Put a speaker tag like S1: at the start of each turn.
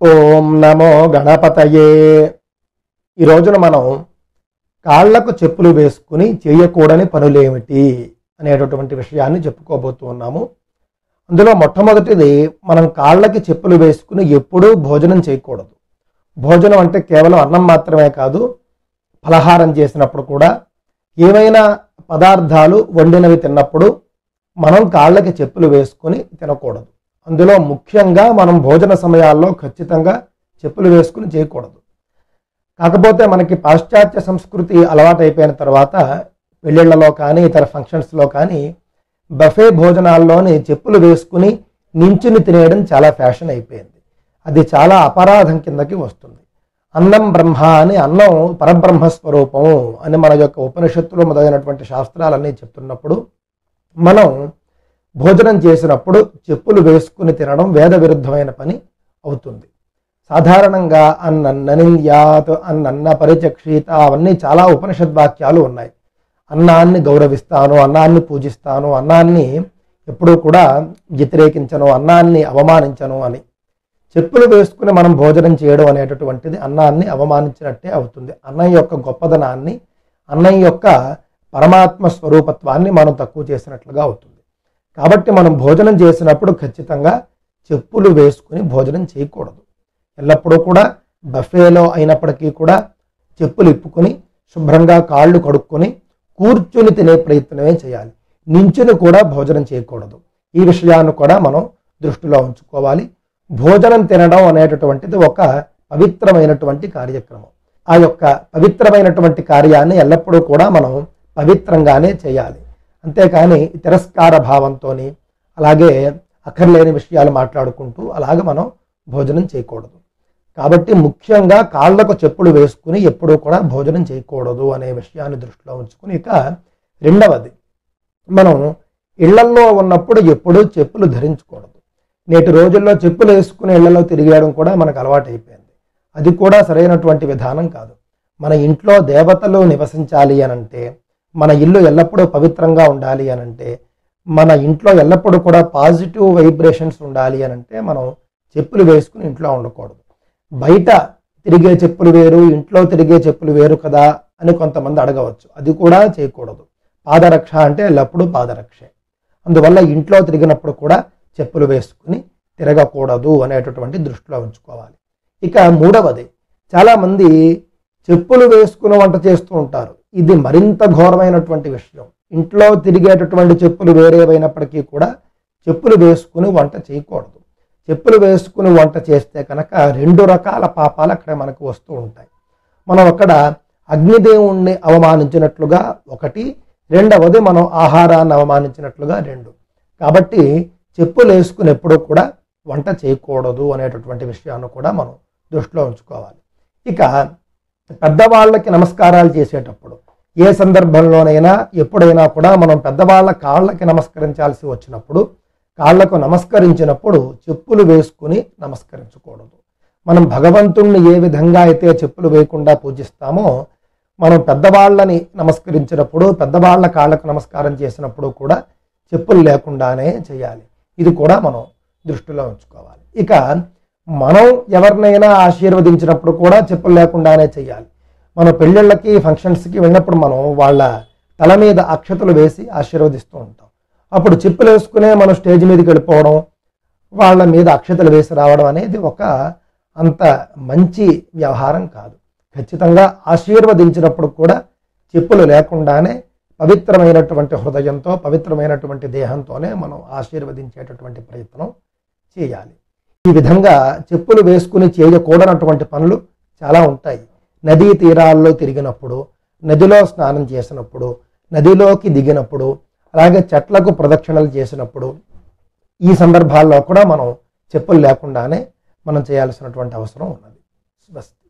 S1: ఓం నమో గణపతయే. ఈ రోజున మనం కాళ్ళకు చెప్పులు వేసుకుని చేయకూడని పనులేమిటి అనేటటువంటి విషయాన్ని చెప్పుకోబోతూ ఉన్నాము. అందులో మొట్టమొదటిది మనం కాళ్ళకి చెప్పులు వేసుకుని ఎప్పుడూ భోజనం చేయకూడదు. భోజనం అంటే కేవలం అన్నం మాత్రమే కాదు ఫలహారం చేసినప్పుడు కూడా ఏవైనా పదార్థాలు వండినవి తిన్నప్పుడు మనం కాళ్ళకి చెప్పులు వేసుకుని తినకూడదు. అందులో ముఖ్యంగా మనం భోజన సమయాల్లో ఖచ్చితంగా చెప్పులు వేసుకుని చేయకూడదు. కాకపోతే మనకి పాశ్చాత్య సంస్కృతి అలవాటైపోయిన తర్వాత పెళ్ళిళ్ళలో కానీ ఇతర ఫంక్షన్స్లో కానీ బఫే భోజనాల్లోని చెప్పులు వేసుకుని నించుని తినేయడం చాలా ఫ్యాషన్ అయిపోయింది. అది చాలా అపరాధం కిందకి వస్తుంది. అన్నం బ్రహ్మ అని అన్నం పరబ్రహ్మ స్వరూపం అని మన యొక్క ఉపనిషత్తులు మొదలైనటువంటి శాస్త్రాలన్నీ చెప్తున్నప్పుడు మనం భోజనం చేసినప్పుడు చెప్పులు వేసుకుని తినడం వేద విరుద్ధమైన పని అవుతుంది. సాధారణంగా అన్నన్ననింద్యాత్ అన్నన్న పరిచక్షిత అవన్నీ చాలా ఉపనిషద్ వాక్యాలు ఉన్నాయి. అన్నాన్ని గౌరవిస్తాను అన్నాన్ని పూజిస్తాను అన్నాన్ని ఎప్పుడూ కూడా వ్యతిరేకించను అన్నాన్ని అవమానించను అని. చెప్పులు వేసుకుని మనం భోజనం చేయడం అనేటటువంటిది అన్నాన్ని అవమానించినట్టే అవుతుంది. అన్నం యొక్క గొప్పదనాన్ని అన్నం యొక్క పరమాత్మ స్వరూపత్వాన్ని మనం తక్కువ చేసినట్లుగా అవుతుంది. కాబట్టి మనం భోజనం చేసినప్పుడు ఖచ్చితంగా చెప్పులు వేసుకుని భోజనం చేయకూడదు. ఎల్లప్పుడూ కూడా బఫేలో అయినప్పటికీ కూడా చెప్పులు ఇప్పుకొని శుభ్రంగా కాళ్ళు కడుక్కొని కూర్చుని తినే ప్రయత్నమే చేయాలి. నించుని కూడా భోజనం చేయకూడదు. ఈ విషయాన్ని కూడా మనం దృష్టిలో ఉంచుకోవాలి. భోజనం తినడం అనేటటువంటిది ఒక పవిత్రమైనటువంటి కార్యక్రమం. ఆ యొక్క పవిత్రమైనటువంటి కార్యాన్ని ఎల్లప్పుడూ కూడా మనం పవిత్రంగానే చేయాలి. అంతేకాని తిరస్కార భావంతో అలాగే అక్కర్లేని విషయాలు మాట్లాడుకుంటూ అలాగ మనం భోజనం చేయకూడదు. కాబట్టి ముఖ్యంగా కాళ్ళకు చెప్పులు వేసుకుని ఎప్పుడూ కూడా భోజనం చేయకూడదు అనే విషయాన్ని దృష్టిలో ఉంచుకుని ఇక రెండవది మనం ఇళ్ళల్లో ఉన్నప్పుడు ఎప్పుడూ చెప్పులు ధరించకూడదు. నేటి రోజుల్లో చెప్పులు వేసుకుని ఇళ్ళలో తిరిగేయడం కూడా మనకు అలవాటు అయిపోయింది అది కూడా సరైనటువంటి విధానం కాదు. మన ఇంట్లో దేవతలు నివసించాలి అనంటే మన ఇల్లు ఎల్లప్పుడూ పవిత్రంగా ఉండాలి అని అంటే మన ఇంట్లో ఎల్లప్పుడూ కూడా పాజిటివ్ వైబ్రేషన్స్ ఉండాలి అని అంటే మనం చెప్పులు వేసుకుని ఇంట్లో ఉండకూడదు. బయట తిరిగే చెప్పులు వేరు ఇంట్లో తిరిగే చెప్పులు వేరు కదా అని కొంతమంది అడగవచ్చు. అది కూడా చేయకూడదు. పాదరక్ష అంటే ఎల్లప్పుడూ పాదరక్షే. అందువల్ల ఇంట్లో తిరిగినప్పుడు కూడా చెప్పులు వేసుకుని తిరగకూడదు అనేటటువంటి దృష్టిలో ఉంచుకోవాలి. ఇక మూడవది చాలామంది చెప్పులు వేసుకుని వంట చేస్తూ ఉంటారు. ఇది మరింత ఘోరమైనటువంటి విషయం. ఇంట్లో తిరిగేటటువంటి చెప్పులు వేరేవైనప్పటికీ కూడా చెప్పులు వేసుకుని వంట చేయకూడదు. చెప్పులు వేసుకుని వంట చేస్తే కనుక రెండు రకాల పాపాలు అక్కడ మనకు వస్తూ ఉంటాయి. మనం అక్కడ అగ్నిదేవుణ్ణి అవమానించినట్లుగా ఒకటి రెండవది మనం ఆహారాన్ని అవమానించినట్లుగా రెండు. కాబట్టి చెప్పులు వేసుకుని ఎప్పుడూ కూడా వంట చేయకూడదు అనేటటువంటి విషయాన్ని కూడా మనం దృష్టిలో ఉంచుకోవాలి. ఇక పెద్దవాళ్ళకి నమస్కారాలు చేసేటప్పుడు ఏ సందర్భంలోనైనా ఎప్పుడైనా కూడా మనం పెద్దవాళ్ళ కాళ్ళకి నమస్కరించాల్సి వచ్చినప్పుడు కాళ్ళకు నమస్కరించినప్పుడు చెప్పులు వేసుకుని నమస్కరించకూడదు. మనం భగవంతుణ్ణి ఏ విధంగా అయితే చెప్పులు వేయకుండా పూజిస్తామో మనం పెద్దవాళ్ళని నమస్కరించినప్పుడు పెద్దవాళ్ళ కాళ్ళకు నమస్కారం చేసినప్పుడు కూడా చెప్పులు లేకుండానే చేయాలి. ఇది కూడా మనం దృష్టిలో ఉంచుకోవాలి. ఇక మనం ఎవరినైనా ఆశీర్వదించినప్పుడు కూడా చెప్పులు లేకుండానే చేయాలి. మన పెళ్ళిళ్ళకి ఫంక్షన్స్కి వెళ్ళినప్పుడు మనం వాళ్ళ తల మీద అక్షతలు వేసి ఆశీర్వదిస్తూ ఉంటాం. అప్పుడు చెప్పులు వేసుకునే మనం స్టేజ్ మీదకి వెళ్ళిపోవడం వాళ్ళ మీద అక్షతలు వేసి రావడం అనేది ఒక అంత మంచి వ్యవహారం కాదు. ఖచ్చితంగా ఆశీర్వదించినప్పుడు కూడా చెప్పులు లేకుండానే పవిత్రమైనటువంటి హృదయంతో పవిత్రమైనటువంటి దేహంతోనే మనం ఆశీర్వదించేటటువంటి ప్రయత్నం చేయాలి. ఈ విధంగా చెప్పులు వేసుకుని చేయకూడనటువంటి పనులు చాలా ఉంటాయి. నదీ తీరాల్లో తిరిగినప్పుడు నదిలో స్నానం చేసినప్పుడు నదిలోకి దిగినప్పుడు అలాగే చెట్లకు ప్రదక్షిణలు చేసినప్పుడు ఈ సందర్భాల్లో కూడా మనం చెప్పులు లేకుండానే మనం చేయాల్సినటువంటి అవసరం ఉన్నది. స్వస్తి.